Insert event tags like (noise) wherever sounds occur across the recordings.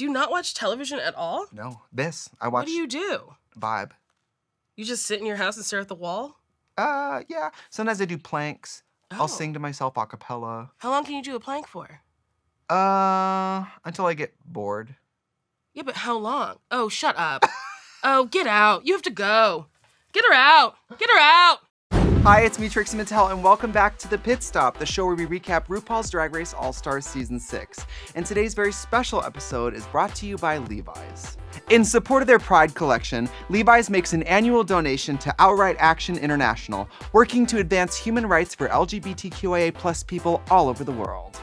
Do you not watch television at all? No, this. I watch What do you do? Vibe. You just sit in your house and stare at the wall? Uh, yeah. Sometimes I do planks. Oh. I'll sing to myself a cappella. How long can you do a plank for? Uh, until I get bored. Yeah, but how long? Oh, shut up. (laughs) oh, get out. You have to go. Get her out. Get her out. Hi, it's me, Trixie Mattel, and welcome back to The Pit Stop, the show where we recap RuPaul's Drag Race All Stars Season 6. And today's very special episode is brought to you by Levi's. In support of their Pride collection, Levi's makes an annual donation to Outright Action International, working to advance human rights for LGBTQIA plus people all over the world.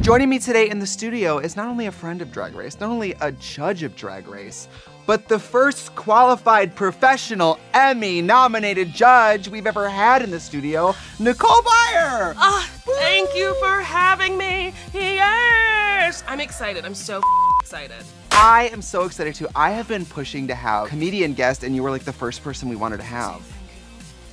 Joining me today in the studio is not only a friend of Drag Race, not only a judge of Drag Race, but the first qualified professional Emmy nominated judge we've ever had in the studio, Nicole Byer. Ah, thank you for having me. Yes. I'm excited. I'm so excited. I am so excited too. I have been pushing to have comedian guest, and you were like the first person we wanted to have.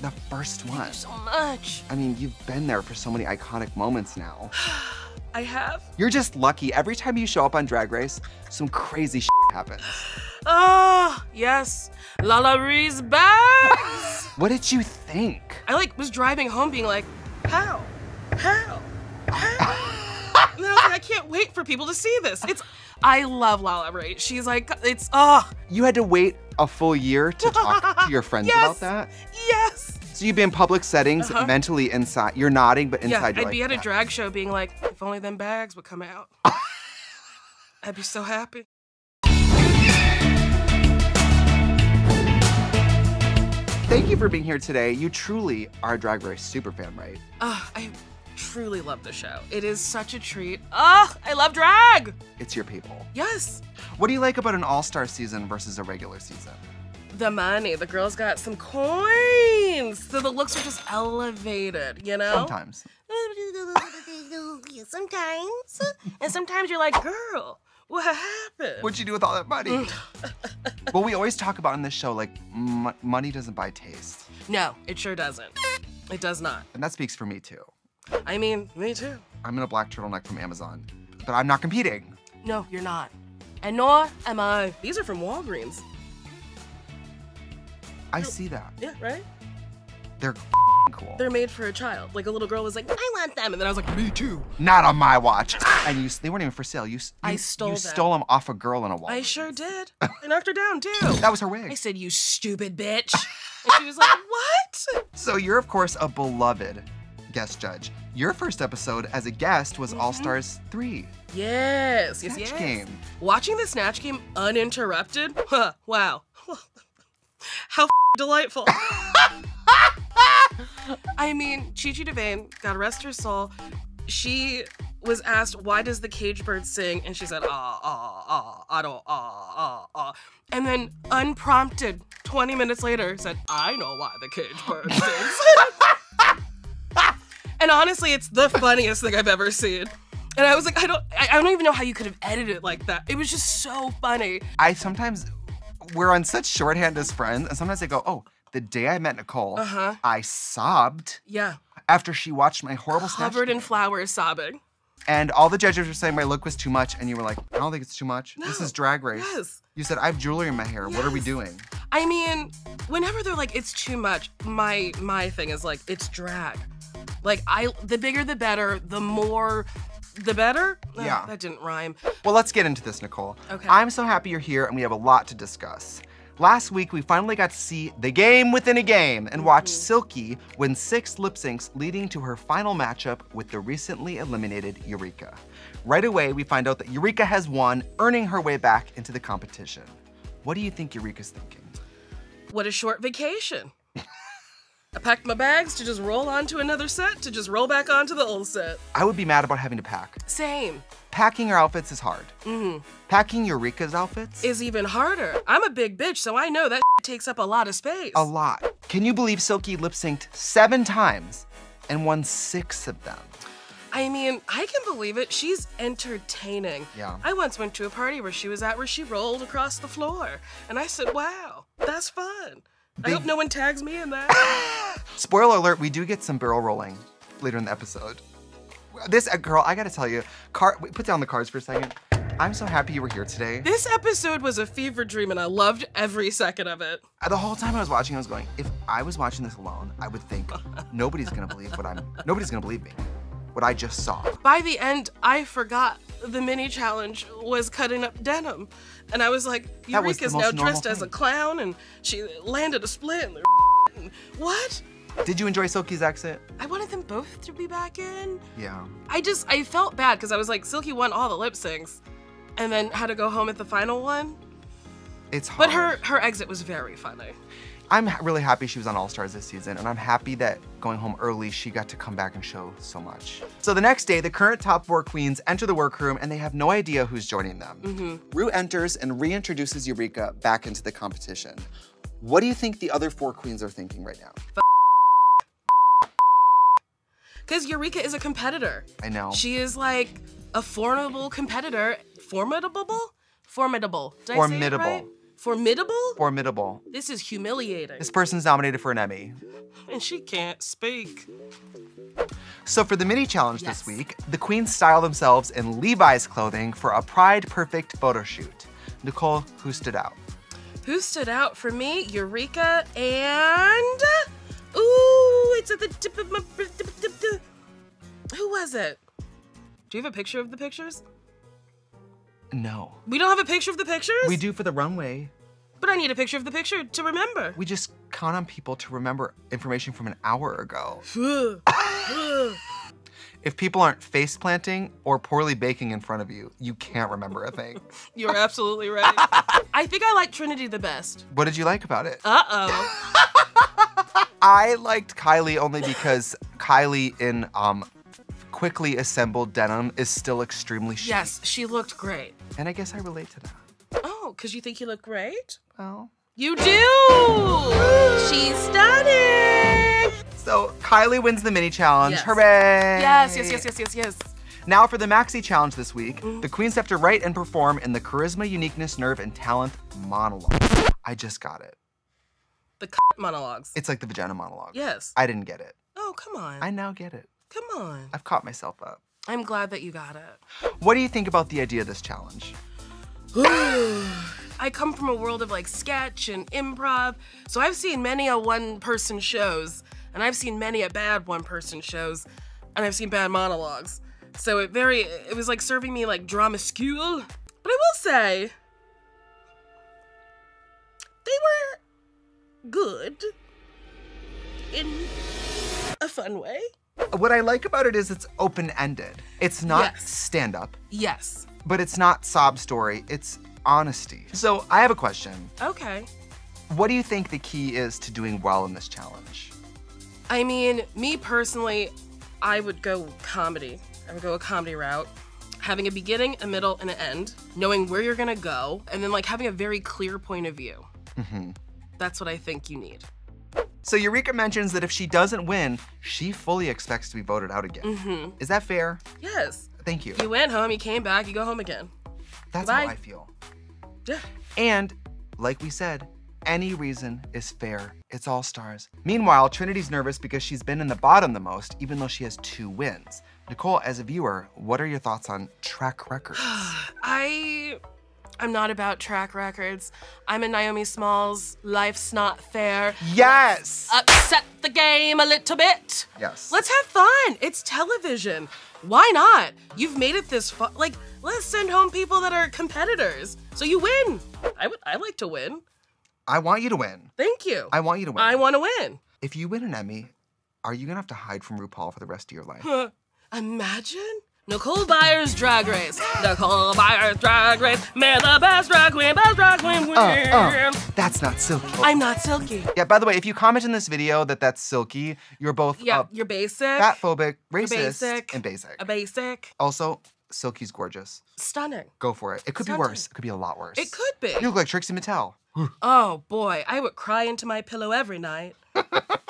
The first one. So much. I mean, you've been there for so many iconic moments now. (sighs) I have. You're just lucky. Every time you show up on Drag Race, some crazy shit happens. (sighs) (sighs) Oh, yes. LaLa Ri's bags. (gasps) What did you think? I like was driving home being like, how? How? How? (laughs) and then I was like, I can't wait for people to see this. It's I love LaLa Ri. She's like, it's oh You had to wait a full year to (laughs) talk to your friends Yes. about that? yes. So you'd be in public settings, Uh-huh. mentally inside. You're nodding, but inside Yeah, I'd like, be at a drag show being like, if only them bags would come out. (laughs) I'd be so happy. Thank you for being here today. You truly are a Drag Race super fan, right? Oh, I truly love the show. It is such a treat. Oh, I love drag. It's your people. Yes. What do you like about an all-star season versus a regular season? The money. The girls got some coins. So the looks are just elevated, you know? Sometimes. (laughs) sometimes. And sometimes you're like, girl, what happened? What'd you do with all that money? (laughs) well, we always talk about in this show, like, m- money doesn't buy taste. no, it sure doesn't. It does not. And that speaks for me too. I mean, me too. I'm in a black turtleneck from Amazon, but I'm not competing. No, you're not. And nor am I. These are from Walgreens. I see that. Yeah, right? They're cool. They're made for a child. Like a little girl was like, I want them. And then I was like, me too. Not on my watch. And you, they weren't even for sale. You, s- I you- stole You them. stole them off a girl in a wall. I sure (laughs) did. I knocked her down too. (laughs) That was her wig. I said, you stupid bitch. And she was like, (laughs) what? So you're of course a beloved guest judge. Your first episode as a guest was mm-hmm. All Stars 3. Yes, yes, Snatch yes. game. Watching the Snatch Game uninterrupted, huh, wow. How delightful. I mean, Chi Chi DeVayne, God rest her soul, she was asked, why does the cage bird sing? And she said, ah, ah, ah, I don't, ah, ah, ah. And then, unprompted, 20 minutes later, said, I know why the cage bird (laughs) sings. and honestly, it's the funniest thing I've ever seen. And I was like, I don't, I I don't even know how you could have edited it like that. It was just so funny. I sometimes, we're on such shorthand as friends, and sometimes I go, oh, the day I met Nicole, Uh-huh. I sobbed Yeah, after she watched my horrible covered in flowers, sobbing. And all the judges were saying my look was too much, and you were like, I don't think it's too much. this is drag race. Yes. You said, I have jewelry in my hair. What are we doing? I mean, whenever they're like, it's too much, my my thing is like, it's drag. Like I, the bigger the better. The more, the better. Yeah. that didn't rhyme. Well, let's get into this, Nicole. Okay. I'm so happy you're here, and we have a lot to discuss. Last week, we finally got to see the game within a game and watch mm-hmm. Silky win six lip syncs, leading to her final matchup with the recently eliminated Eureka. Right away, we find out that Eureka has won, earning her way back into the competition. What do you think Eureka's thinking? What a short vacation. I packed my bags to just roll onto another set, to just roll back onto the old set. I would be mad about having to pack. Same. Packing your outfits is hard. hmm Packing Eureka's outfits? Is even harder. I'm a big bitch, so I know that (laughs) takes up a lot of space. a lot. Can you believe Silky lip synced seven times and won six of them? I mean, I can believe it. She's entertaining. Yeah. I once went to a party where she was at where she rolled across the floor. And I said, wow, that's fun. I hope no one tags me in that. (laughs) Spoiler alert, we do get some barrel rolling later in the episode. This uh, girl, I gotta tell you, car, wait, put down the cards for a second. I'm so happy you were here today. This episode was a fever dream and I loved every second of it. The whole time I was watching, I was going, if I was watching this alone, I would think (laughs) nobody's gonna believe what I'm, nobody's gonna believe me, what I just saw. By the end, I forgot the mini challenge was cutting up denim. And I was like, That was Eureka's now dressed as a clown and she landed a split (laughs) and what? Did you enjoy Silky's exit? I wanted them both to be back in. Yeah. I just I felt bad because I was like, Silky won all the lip syncs, and then had to go home at the final one. It's hard. But her her exit was very funny. I'm really happy she was on All Stars this season, and I'm happy that going home early, she got to come back and show so much. So the next day, the current top four queens enter the workroom, and they have no idea who's joining them. Mm-hmm. Rue enters and reintroduces Eureka back into the competition. What do you think the other four queens are thinking right now? Because Eureka is a competitor. I know. She is like a formidable competitor. Formidable? Formidable. Did I say it Formidable. right? Formidable? Formidable. This is humiliating. This person's nominated for an Emmy. And she can't speak. So for the mini challenge Yes. this week, the queens style themselves in Levi's clothing for a Pride Perfect photo shoot. Nicole, who stood out? Who stood out for me? Eureka and. Ooh, it's at the tip of my. It? Do you have a picture of the pictures? No. We don't have a picture of the pictures? We do for the runway. But I need a picture of the picture to remember. We just count on people to remember information from an hour ago. (sighs) If people aren't face planting or poorly baking in front of you, you can't remember a thing. (laughs) You're absolutely right. (laughs) I think I like Trinity the best. what did you like about it? Uh oh. (laughs) I liked Kylie only because Kylie in um, quickly assembled denim is still extremely chic. yes, she looked great. And I guess I relate to that. Oh, because you think you look great? Well, You do! She's stunning! so Kylie wins the mini challenge. Yes. Hooray! Yes, yes, yes, yes, yes, yes. Now for the maxi challenge this week, the queens have to write and perform in the charisma, uniqueness, nerve, and talent monologue. I just got it. The c- monologues. It's like the vagina monologue. yes. I didn't get it. Oh, come on. I now get it. Come on. I've caught myself up. I'm glad that you got it. What do you think about the idea of this challenge? (sighs) I come from a world of like sketch and improv, so I've seen many a one person shows, and I've seen many a bad one person shows, and I've seen bad monologues. So it very, it was like serving me like drama school. But I will say, they were good in a fun way. What I like about it is it's open ended. It's not Yes. stand up, Yes. but it's not sob story. It's honesty. So I have a question. Okay. What do you think the key is to doing well in this challenge? I mean, me personally, I would go comedy. I would go a comedy route. Having a beginning, a middle, and an end, knowing where you're gonna go, and then like having a very clear point of view. Mm-hmm. That's what I think you need. So Eureka mentions that if she doesn't win, she fully expects to be voted out again. hmm Is that fair? Yes. Thank you. You went home, you came back, you go home again. That's how I feel. Yeah. And like we said, any reason is fair. It's all stars. Meanwhile, Trinity's nervous because she's been in the bottom the most, even though she has two wins. Nicole, as a viewer, what are your thoughts on track records? (sighs) I I'm not about track records. I'm a Naomi Smalls. Life's not fair. yes! Upset the game a little bit. yes. Let's have fun. It's television. Why not? You've made it this fun. Like, let's send home people that are competitors. So you win. I would I like to win. I want you to win. Thank you. I want you to win. I want to win. if you win an Emmy, are you gonna have to hide from RuPaul for the rest of your life? Huh. Imagine Nicole Byer's Drag Race. Nicole Byer's Drag Race. May the best drag queen, best drag queen win. Uh, uh, that's not silky. I'm not silky. yeah, by the way, if you comment in this video that that's silky, you're both Yeah, uh, you're basic. fat phobic, racist, basic. and basic. a basic. Also, Silky's gorgeous. Stunning. Go for it. It could be worse. It could be a lot worse. It could be. You look like Trixie Mattel. Oh boy, I would cry into my pillow every night. (laughs)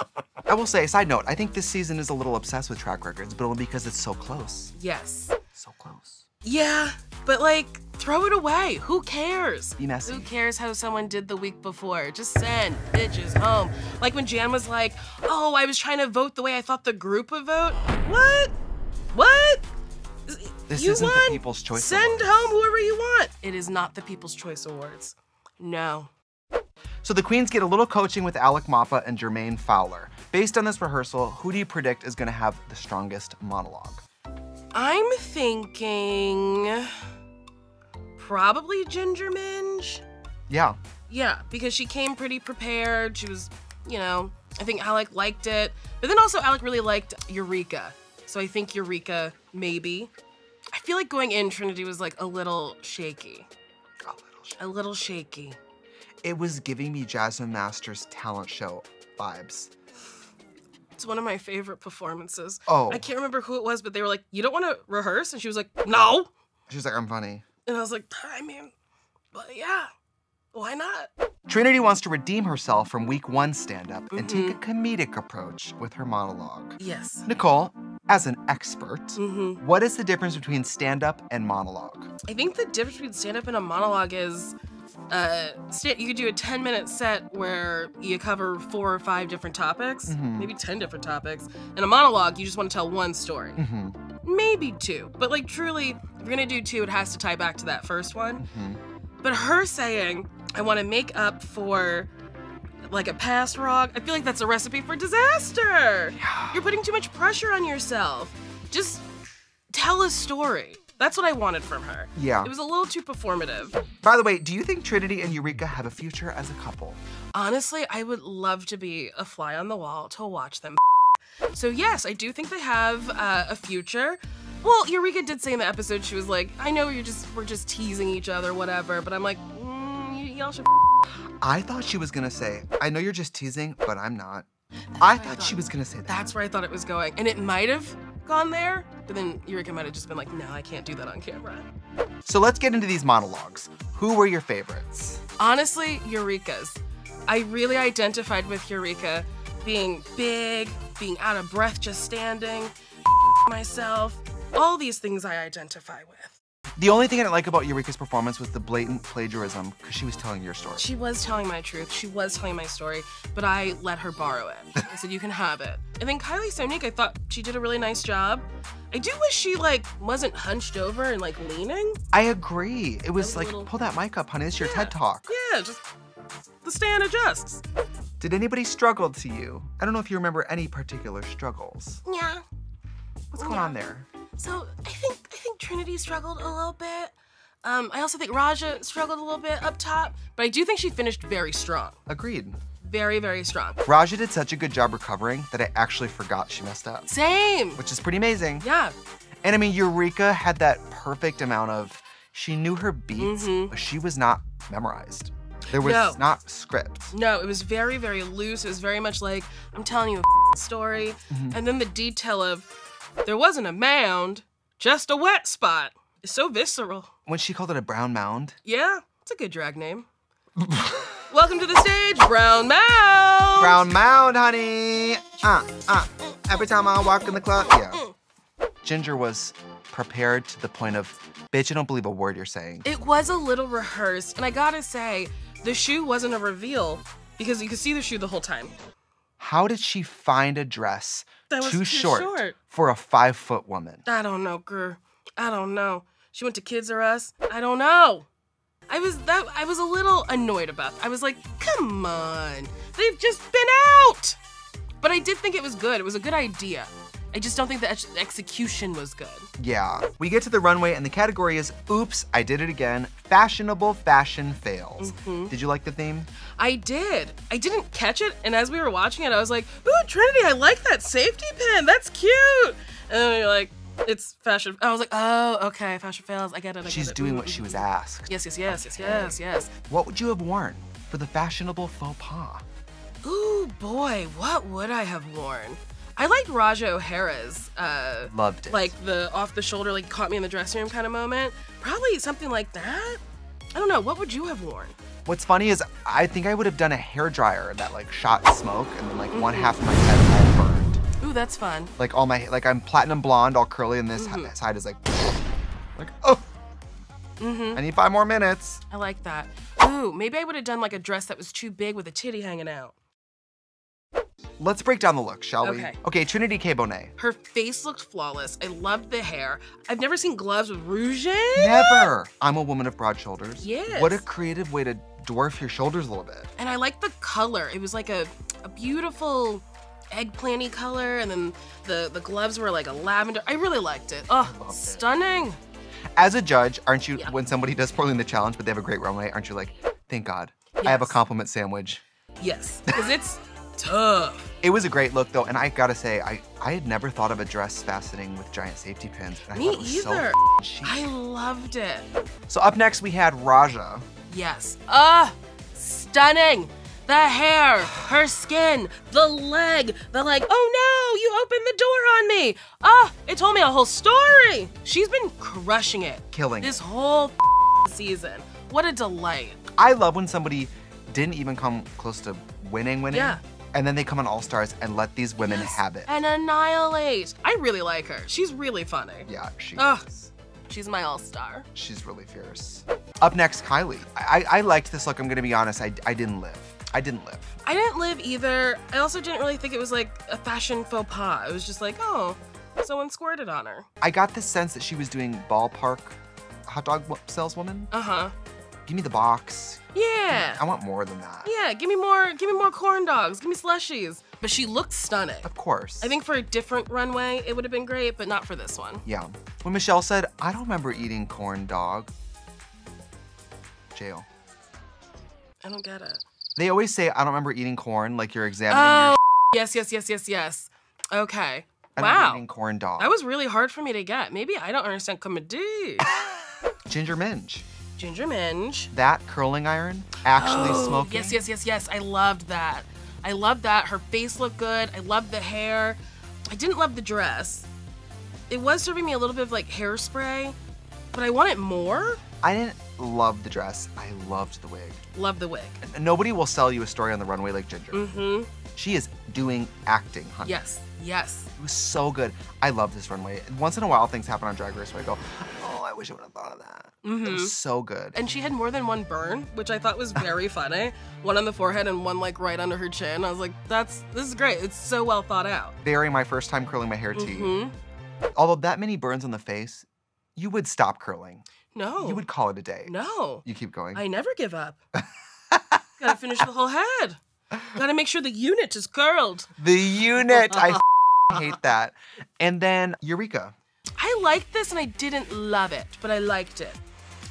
I will say, side note, I think this season is a little obsessed with track records, but only because it's so close. Yes. So close. Yeah, but like, throw it away. Who cares? Be messy. Who cares how someone did the week before? Just send bitches home. Like when Jan was like, oh, I was trying to vote the way I thought the group would vote. What? What? This You isn't won. the People's Choice Send Awards. home whoever you want. It is not the People's Choice Awards. No. So the queens get a little coaching with Alec Mapa and Jermaine Fowler. Based on this rehearsal, who do you predict is going to have the strongest monologue? I'm thinking probably Ginger Minj. Yeah. Yeah, because she came pretty prepared. She was, you know, I think Alec liked it. But then also Alec really liked Eureka. So I think Eureka, maybe. I feel like going in, Trinity was like a little shaky. A little sh- A little shaky. It was giving me Jasmine Masters talent show vibes. It's one of my favorite performances. Oh. I can't remember who it was, but they were like, You don't want to rehearse? And she was like, No. She was like, I'm funny. And I was like, I mean, but yeah, why not? Trinity wants to redeem herself from week one stand up and take a Mm-hmm. comedic approach with her monologue. Yes. Nicole, as an expert, Mm-hmm. what is the difference between stand up and monologue? I think the difference between stand up and a monologue is uh, you could do a 10 minute set where you cover four or five different topics, Mhm. maybe 10 different topics. In a monologue, you just want to tell one story, hmm maybe two. But like, truly, if you're gonna do two, it has to tie back to that first one. hmm But her saying, I want to make up for like a past wrong, I feel like that's a recipe for disaster. You're putting too much pressure on yourself. Just tell a story. That's what I wanted from her. Yeah. It was a little too performative. By the way, do you think Trinity and Eureka have a future as a couple? Honestly, I would love to be a fly on the wall to watch them. So, yes, I do think they have uh, a future. Well, Eureka did say in the episode, she was like, I know you're just, we're just teasing each other, whatever, but I'm like, mm, y'all should. I thought she was gonna say, I know you're just teasing, but I'm not. I I thought thought. she was gonna say that. That's where I thought it was going. And it might have gone there, but then Eureka might have just been like, no, I can't do that on camera. So let's get into these monologues. Who were your favorites? Honestly, Eureka's. I really identified with Eureka being big, being out of breath just standing, (laughs) myself, all these things I identify with. The only thing I didn't like about Eureka's performance was the blatant plagiarism because she was telling your story. She was telling my truth, she was telling my story, but I let her borrow it. (laughs) I said, you can have it. And then Kylie Sonique, I thought she did a really nice job. I do wish she like wasn't hunched over and like leaning. I agree. It was was like, little- pull that mic up, honey. It's your Yeah. TED Talk. Yeah, just the stand adjusts. Did anybody struggle to you? I don't know if you remember any particular struggles. Yeah. What's going Yeah. on there? So I think I think Trinity struggled a little bit. Um, I also think Ra'Jah struggled a little bit up top, but I do think she finished very strong. Agreed. Very, very strong. Ra'Jah did such a good job recovering that I actually forgot she messed up, Same. which is pretty amazing. Yeah. And I mean, Eureka had that perfect amount of, she knew her beats, Mhm. but she was not memorized. There was No. not script. No, it was very, very loose. It was very much like I'm telling you a story, and then the detail of there wasn't a mound, just a wet spot. It's so visceral. When she called it a brown mound, Yeah, it's a good drag name. (laughs) Welcome to the stage, Brown Mound. brown mound, honey. Uh, uh. Every time I walk in the club, yeah. Ginger was prepared to the point of, bitch, I don't believe a word you're saying. It was a little rehearsed, and I gotta say, the shoe wasn't a reveal because you could see the shoe the whole time. How did she find a dress That was too, too short, short. for a five foot woman? I don't know, girl. I don't know. She went to Kids R Us. I don't know. I was that I was a little annoyed about. That. I was like, come on, they've just been out. But I did think it was good. It was a good idea. I just don't think the ex- execution was good. Yeah. We get to the runway and the category is Oops, I Did It Again Fashionable Fashion Fails. Mm-hmm. Did you like the theme? I did. I didn't catch it, and as we were watching it, I was like, "Ooh, Trinity, I like that safety pin. That's cute." And then you're like, "It's fashion." I was like, "Oh, okay, fashion fails. I get it. I She's get it. doing Mm, what she mm, was mm." asked. Yes, yes, yes, yes, yes, yes. What would you have worn for the fashionable faux pas? Ooh, boy, what would I have worn? I liked Ra'Jah O'Hara's, uh, Loved it. like the off the shoulder, like caught me in the dressing room kind of moment. Probably something like that. I don't know. What would you have worn? What's funny is I think I would have done a hair dryer that like shot smoke and then like one Mm-hmm. half of my head had burned. Ooh, that's fun. Like all my like I'm platinum blonde, all curly, and this Mm-hmm. side is like like oh. Mm-hmm. I need five more minutes. I like that. Ooh, maybe I would have done like a dress that was too big with a titty hanging out. Let's break down the look, shall we? Okay. Okay, Trinity K. Bonet. Her face looked flawless. I loved the hair. I've never seen gloves with rouge. Never. I'm a woman of broad shoulders. Yes. What a creative way to dwarf your shoulders a little bit. And I liked the color. It was like a, a beautiful eggplanty color, and then the, the gloves were like a lavender. I really liked it. Oh, loved it. stunning. As a judge, aren't you, Yeah. when somebody does poorly in the challenge, but they have a great runway, aren't you like, thank God, I have a compliment sandwich? Yes, because it's (laughs) tough. It was a great look though, and I gotta say, I, I had never thought of a dress faceting with giant safety pins. And I Me thought it was so either. f***ing. I loved it. So up next we had Ra'Jah. Yes. Ah, stunning. The hair, her skin, the leg, the like, oh no, you opened the door on me. Ah, it told me a whole story. She's been crushing it Killing this whole season. What a delight. I love when somebody didn't even come close to winning winning. Yeah. And then they come on All Stars and let these women Yes, have it. And annihilate. I really like her. She's really funny. yeah, she Ugh. is. She's my all-star. She's really fierce. Up next, Kylie. I, I liked this look, I'm gonna be honest. I, I didn't live. I didn't live. I didn't live either. I also didn't really think it was like a fashion faux pas. It was just like, oh, someone squirted on her. I got the sense that she was doing ballpark hot dog saleswoman. Uh-huh. Give me the box. Yeah. I want more than that. Yeah, give me more, give me more corn dogs, give me slushies. But she looked stunning. Of course. I think for a different runway, it would have been great, but not for this one. Yeah. When Michelle said, I don't remember eating corn dog. Jail. I don't get it. They always say, I don't remember eating corn, like you're examining Oh, your yes, yes, yes, yes, yes. Okay. I Wow. eating corn dog. That was really hard for me to get. Maybe I don't understand comedy. (laughs) Ginger Minj. Ginger Minj. That curling iron actually Oh, smoking. Yes, yes, yes, yes. I loved that. I loved that. Her face looked good. I loved the hair. I didn't love the dress. It was serving me a little bit of like hairspray, but I wanted more. I didn't love the dress. I loved the wig. Love the wig. Nobody will sell you a story on the runway like Ginger. Mm-hmm. She is doing acting, honey. Yes, yes. It was so good. I love this runway. Once in a while, things happen on Drag Race where I go, oh, I wish I would have thought of that. It Mhm. was so good. And she had more than one burn, which I thought was very funny. One on the forehead and one like right under her chin. I was like, that's this is great. It's so well thought out. Very my first time curling my hair tea. hmm Although that many burns on the face, you would stop curling. No. You would call it a day. No. You keep going. I never give up. (laughs) Gotta finish the whole head. Gotta make sure the unit is curled. the unit. I (laughs) (laughs) hate that. And then Eureka. I liked this and I didn't love it, but I liked it.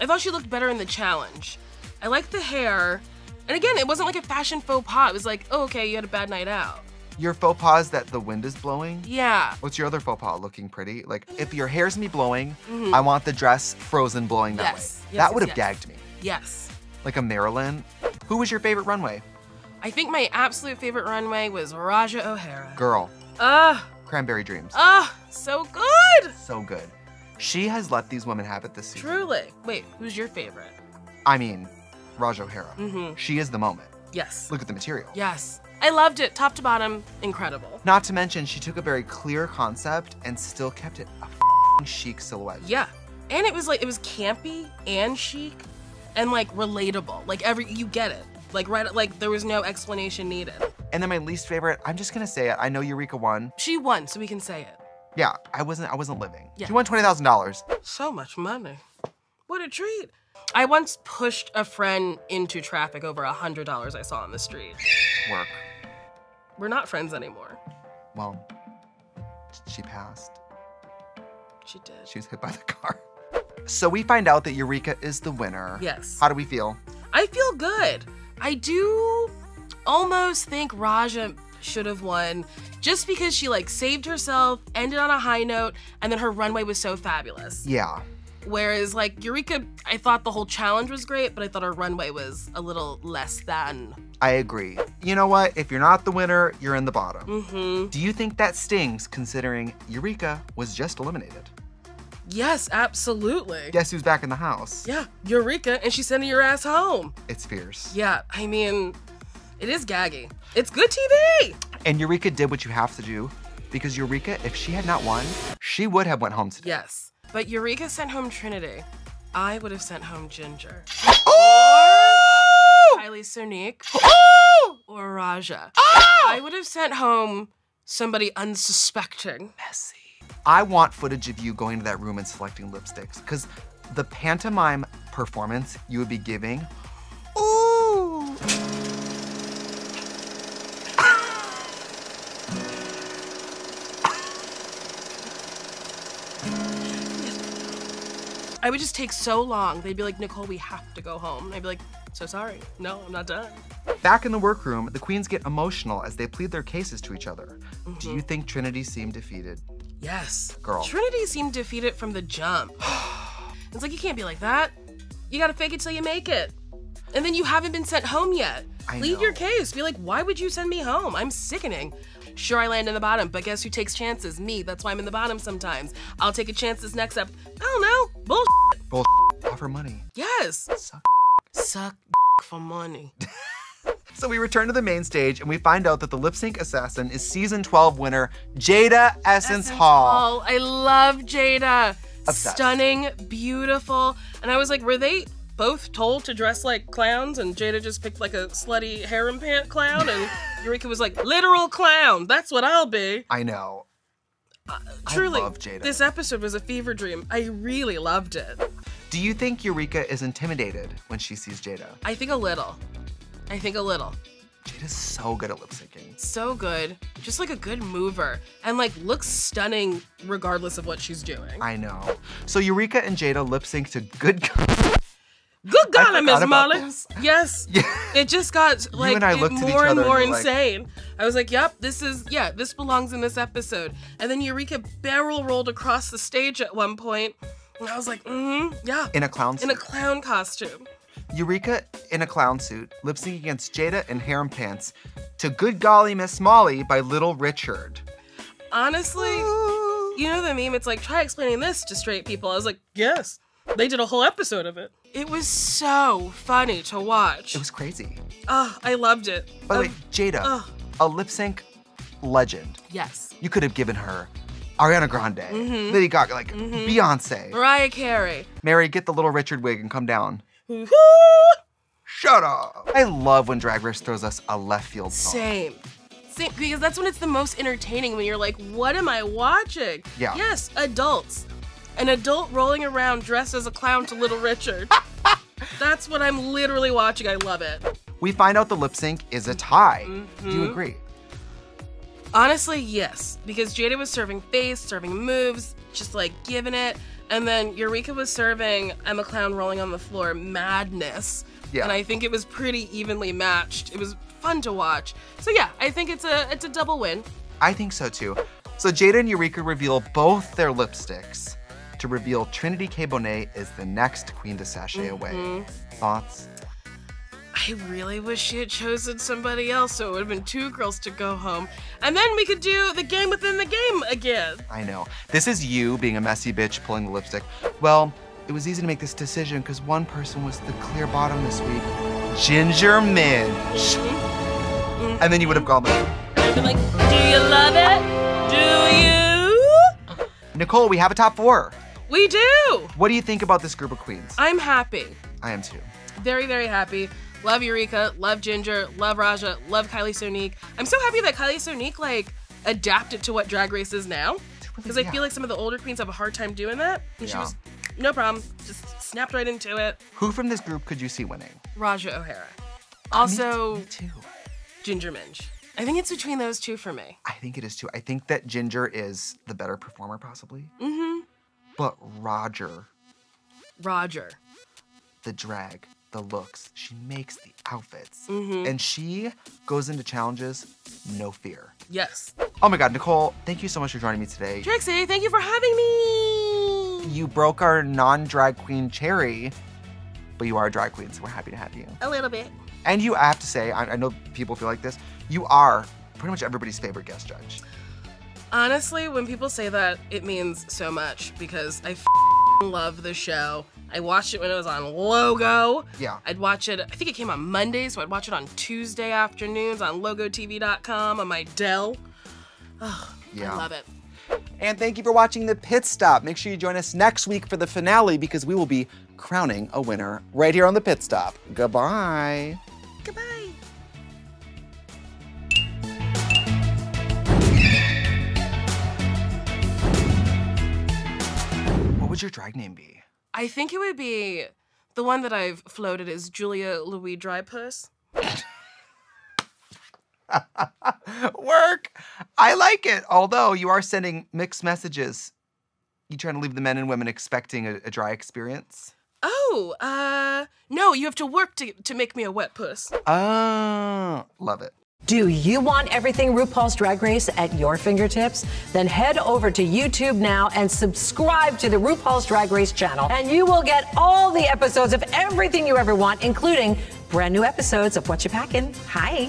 I thought she looked better in the challenge. I liked the hair. And again, it wasn't like a fashion faux pas. It was like, oh, okay, you had a bad night out. Your faux pas is that the wind is blowing. Yeah. What's your other faux pas looking pretty? Like, if your hair's me blowing, I want the dress frozen blowing that Mm-hmm. Yes. way. Yes, that would have yes. gagged me. Yes. Like a Marilyn. Who was your favorite runway? I think my absolute favorite runway was Ra'Jah O'Hara. Girl. Ah, Cranberry Dreams. ah, so good. so good. She has let these women have it this season. Truly. Wait, who's your favorite? I mean, Raj O'Hara. Mhm. She is the moment. Yes. Look at the material. Yes. I loved it, top to bottom, incredible. Not to mention, she took a very clear concept and still kept it a f***ing chic silhouette. Yeah. And it was like it was campy and chic and like relatable. Like every you get it. Like right like there was no explanation needed. And then my least favorite, I'm just gonna say it. I know Eureka won. She won, so we can say it. Yeah, I wasn't. I wasn't living. Yeah. She won twenty thousand dollars. So much money. What a treat. I once pushed a friend into traffic over a hundred dollars I saw on the street. Work. We're not friends anymore. Well, she passed. She did. She was hit by the car. So we find out that Eureka is the winner. Yes. How do we feel? I feel good. I do almost think Ra'Jah should have won just because she like saved herself, ended on a high note, and then her runway was so fabulous. Yeah. Whereas like Eureka, I thought the whole challenge was great, but I thought her runway was a little less than. I agree. You know what? If you're not the winner, you're in the bottom. Mm-hmm. Do you think that stings considering Eureka was just eliminated? Yes, absolutely. Guess who's back in the house? Yeah, Eureka, and she's sending your ass home. It's fierce. Yeah, I mean, it is gaggy. It's good TV. And Eureka did what you have to do because Eureka, if she had not won, she would have went home today. Yes, but Eureka sent home Trinity. I would have sent home Ginger. Oh! Kylie Sonique Oh! or or Ra'Jah. Oh! I would have sent home somebody unsuspecting. Messy. I want footage of you going to that room and selecting lipsticks because the pantomime performance you would be giving. I would just take so long. They'd be like, Nicole, we have to go home. And I'd be like, so sorry. No, I'm not done. Back in the workroom, the queens get emotional as they plead their cases to each other. Do Mm-hmm. you think Trinity seemed defeated? Yes. Girl. Trinity seemed defeated from the jump. (sighs) it's like, you can't be like that. You gotta fake it till you make it. And then you haven't been sent home yet. I Plead know. your case. Be like, why would you send me home? I'm sickening. Sure, I land in the bottom, but guess who takes chances? Me. That's why I'm in the bottom sometimes. I'll take a chance this next up. I don't know. Bullshit. Bull (laughs) offer money. Yes. Suck. Suck (laughs) for money. (laughs) So we return to the main stage and we find out that the lip sync assassin is season 12 winner Jaida Essence, Hall. Hall. I love Jaida. Obsessed. Stunning, beautiful. And I was like, were they both told to dress like clowns? And Jaida just picked like a slutty harem pant clown, and (laughs) Eureka was like, literal clown. That's what I'll be. I know. Uh, truly, love Jaida. this episode was a fever dream. I really loved it. Do you think Eureka is intimidated when she sees Jaida? I think a little. I think a little. Jaida's so good at lip syncing. So good. Just like a good mover. And like looks stunning regardless of what she's doing. I know. So Eureka and Jaida lip sync to Good (laughs) Good God, I, Molly. this. (laughs) Yes. Yeah. It just got like it- looked at each more and other and more like- insane. I was like, "Yep, this is yeah, this belongs in this episode." And then Eureka barrel rolled across the stage at one point, and I was like, "Mm-hmm, yeah." in a clown suit. In a clown costume. Eureka in a clown suit, lip syncing against Jaida and harem pants to Good Golly Miss Molly by Little Richard. Honestly, you know the meme? It's like, try explaining this to straight people. I was like, yes. They did a whole episode of it. It was so funny to watch. It was crazy. Oh, I loved it. By the way, Um, Jaida, ugh. a lip sync legend. yes. You could have given her Ariana Grande, Mm-hmm. Lady Gaga, like Beyonce. Mariah Carey. Mary, get the Little Richard wig and come down. Shut up. I love when Drag Race throws us a left field song. Same. Same, because that's when it's the most entertaining when you're like, what am I watching? Yeah. Yes, adults. An adult rolling around dressed as a clown to Little Richard. (laughs) that's what I'm literally watching. I love it. We find out the lip sync is a tie. Do Mm-hmm. you agree? Honestly, yes, because Jaida was serving face, serving moves, just like giving it, and then Eureka was serving I'm a clown rolling on the floor madness. Yeah. And I think it was pretty evenly matched. It was fun to watch. So yeah, I think it's a it's a double win. I think so too. So Jaida and Eureka reveal both their lipsticks to reveal Trinity K. Bonet is the next queen to sashay away. Mm-hmm. Thoughts? I really wish she had chosen somebody else so it would have been two girls to go home. And then we could do the game within the game again. I know. This is you being a messy bitch pulling the lipstick. Well, it was easy to make this decision because one person was the clear bottom this week. Ginger Minj. Mm-hmm. And then you would have gone like, like, do you love it? Do you? Nicole, we have a top four. We do! What do you think about this group of queens? I'm happy. I am too. Very, very happy. Love Eureka, love Ginger, love Ra'Jah, love Kylie Sonique. I'm so happy that Kylie Sonique like adapted to what Drag Race is now. Because I Yeah. feel like some of the older queens have a hard time doing that. And she was no problem. Just snapped right into it. Who from this group could you see winning? Ra'Jah O'Hara. Also, Me too. Ginger Minj. I think it's between those two for me. I think it is too. I think that Ginger is the better performer, possibly. Mm-hmm. But Roger, Roger. the drag, the looks, she makes the outfits. Mm-hmm. And she goes into challenges, no fear. Yes. Oh my God, Nicole, thank you so much for joining me today. Trixie, thank you for having me. You broke our non drag queen cherry, but you are a drag queen, so we're happy to have you. A little bit. And you, I have to say, I, I know people feel like this, you are pretty much everybody's favorite guest judge. Honestly, when people say that, it means so much because I love the show. I watched it when it was on Logo. Yeah. I'd watch it, I think it came on Monday, so I'd watch it on Tuesday afternoons on logotv.com on my Dell. Oh, Yeah. I love it. And thank you for watching the pit stop. Make sure you join us next week for the finale because we will be crowning a winner right here on the pit stop. Goodbye. Goodbye. Would your drag name be? I think it would be the one that I've floated is Julia Louis Drypuss. (laughs) Work. I like it. Although you are sending mixed messages. You trying to leave the men and women expecting a, a dry experience? Oh, uh, no, you have to work to, to make me a wet puss. Oh, love it. Do you want everything RuPaul's Drag Race at your fingertips? Then head over to YouTube now and subscribe to the RuPaul's Drag Race channel, and you will get all the episodes of everything you ever want, including brand new episodes of What You Packin'. Hi.